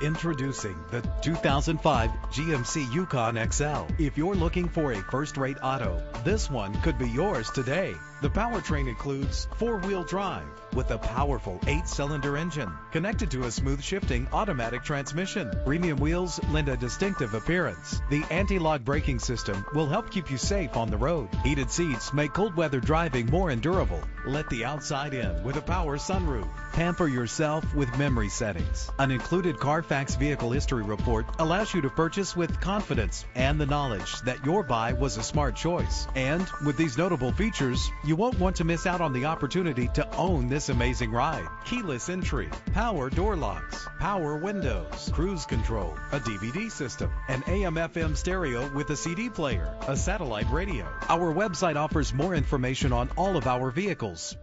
Introducing the 2005 GMC Yukon XL. If you're looking for a first-rate auto, this one could be yours today. The powertrain includes four-wheel drive with a powerful eight-cylinder engine connected to a smooth shifting automatic transmission. Premium wheels lend a distinctive appearance. The anti-lock braking system will help keep you safe on the road. Heated seats make cold weather driving more endurable. Let the outside in with a power sunroof. Pamper yourself with memory settings. An included Carfax vehicle history report allows you to purchase with confidence and the knowledge that your buy was a smart choice. And with these notable features, you won't want to miss out on the opportunity to own this amazing ride. Keyless entry, power door locks, power windows, cruise control, a DVD system, an AM FM stereo with a CD player, a satellite radio. Our website offers more information on all of our vehicles.